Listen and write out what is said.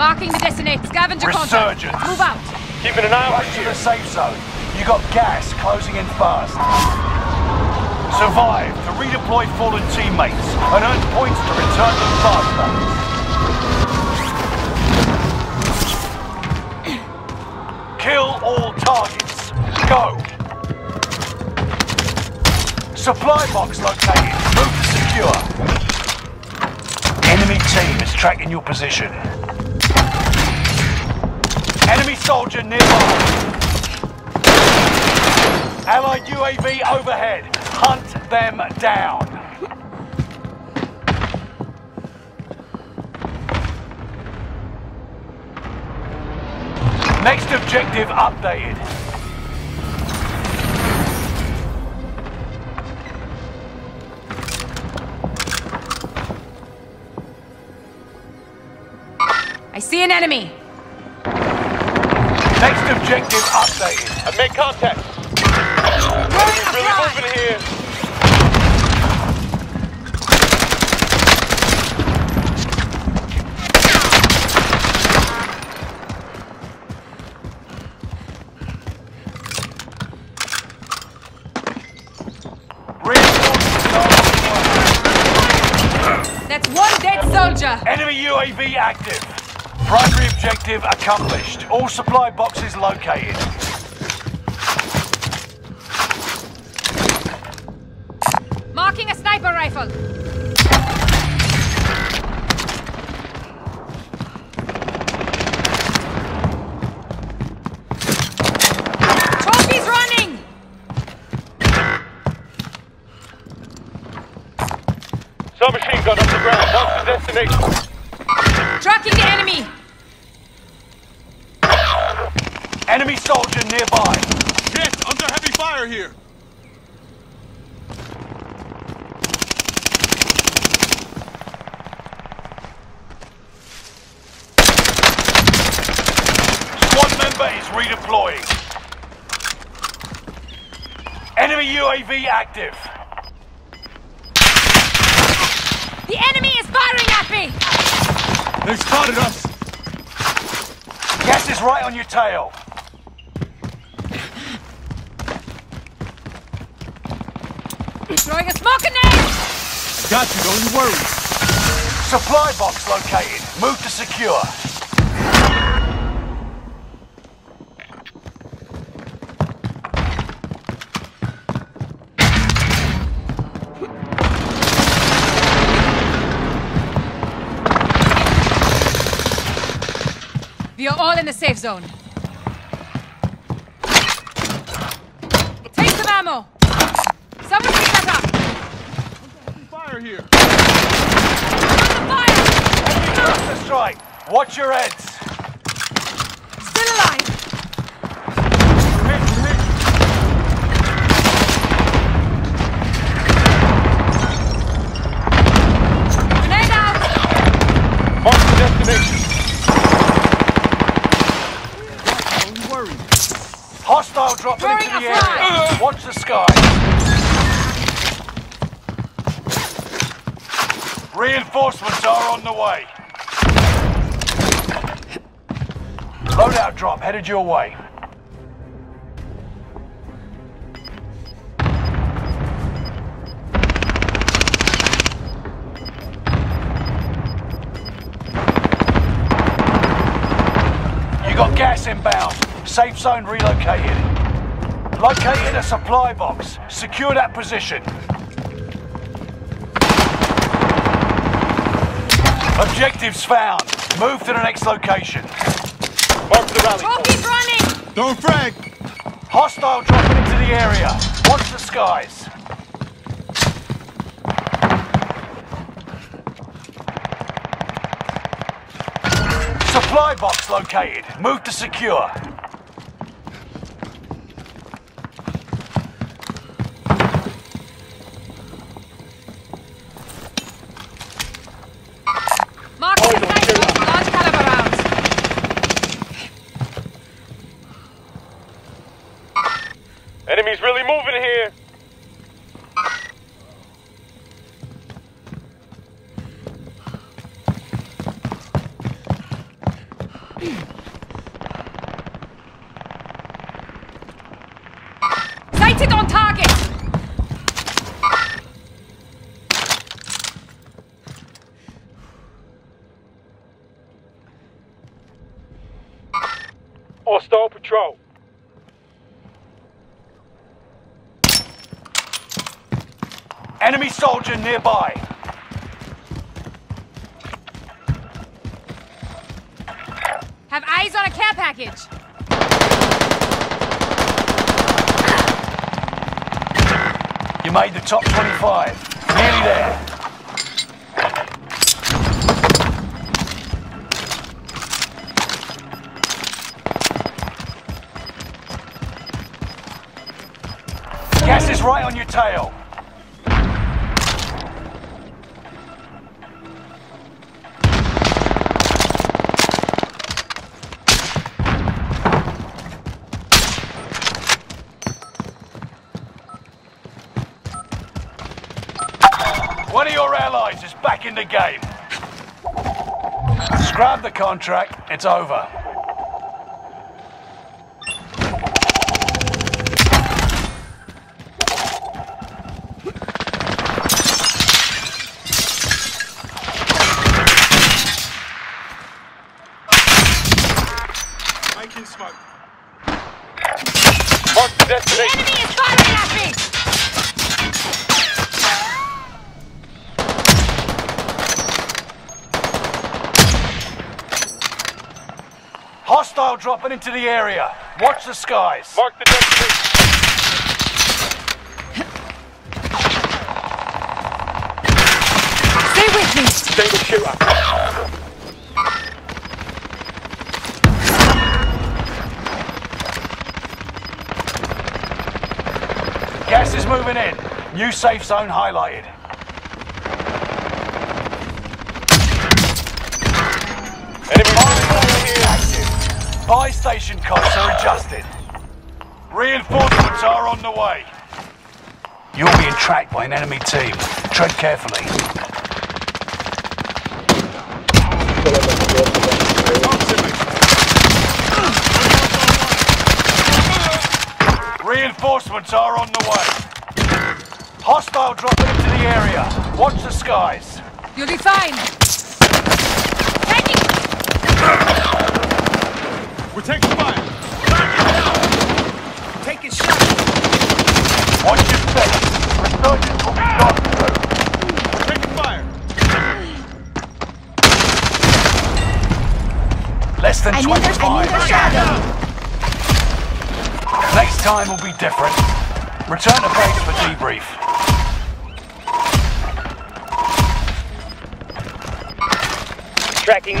Marking the destinate. Scavenger contact. Resurgence. Move out. Keeping an eye out Right to the safe zone. You got gas closing in fast. Survive to redeploy fallen teammates and earn points to return them faster. Kill all targets. Go. Supply box located. Move to secure. Enemy team is tracking your position. Soldier nearby. Allied UAV overhead. Hunt them down. Next objective updated. I see an enemy. Next objective updated. I've made contact. Throwing a Really frag. moving here. Reinforcements are on the way. That's one dead soldier. Enemy UAV active. Primary objective accomplished. All supply boxes located. Marking a sniper rifle. Trophies running. Submachine gun up the ground. Mark the destination. Tracking the enemy. Enemy soldier nearby. Hit! Under heavy fire here! Squad member is redeploying. Enemy UAV active. The enemy is firing at me. They spotted us! Gas is right on your tail. Throwing a smoke grenade. Got you, don't you worry. Supply box located. Move to secure. We are all in the safe zone. Heavy fire here! The fire. Strike. Watch your heads. Still alive. Grenade out. Mark the destination. Don't you worry. Hostile dropping Throwing into the a frag. area. Watch the sky. Reinforcements are on the way. Loadout drop headed your way. You got gas inbound. Safe zone relocated. Located a supply box. Secure that position. Objectives found. Move to the next location. Mark the rally point. Running. Don't frag! Hostile dropping into the area. Watch the skies. Supply box located. Move to secure. Marking Oh, the don't safe shoot. zone. Large caliber rounds. Enemy's really moving here. Hostile patrol. Enemy soldier nearby. Have eyes on a care package. You made the top 25. Nearly there. Gas is right on your tail. One of your allies is back in the game. Scrap the contract, it's over. Making smoke. Mark the The enemy is firing at me! Hostile dropping into the area. Watch the skies. Mark the destination. Stay with me! Single shooter. New safe zone highlighted. Enemy. Buy station costs are adjusted. Reinforcements are on the way. You're being tracked by an enemy team. Tread carefully. Reinforcements are on the way. Hostile dropping into the area. Watch the skies. You'll be fine! Taking We're taking fire. Taking shots. Watch your face. Resurgence will be gone through. Taking fire. Less than I need a, 25. I need a shadow! Next time will be different. Return to base for debrief. Tracking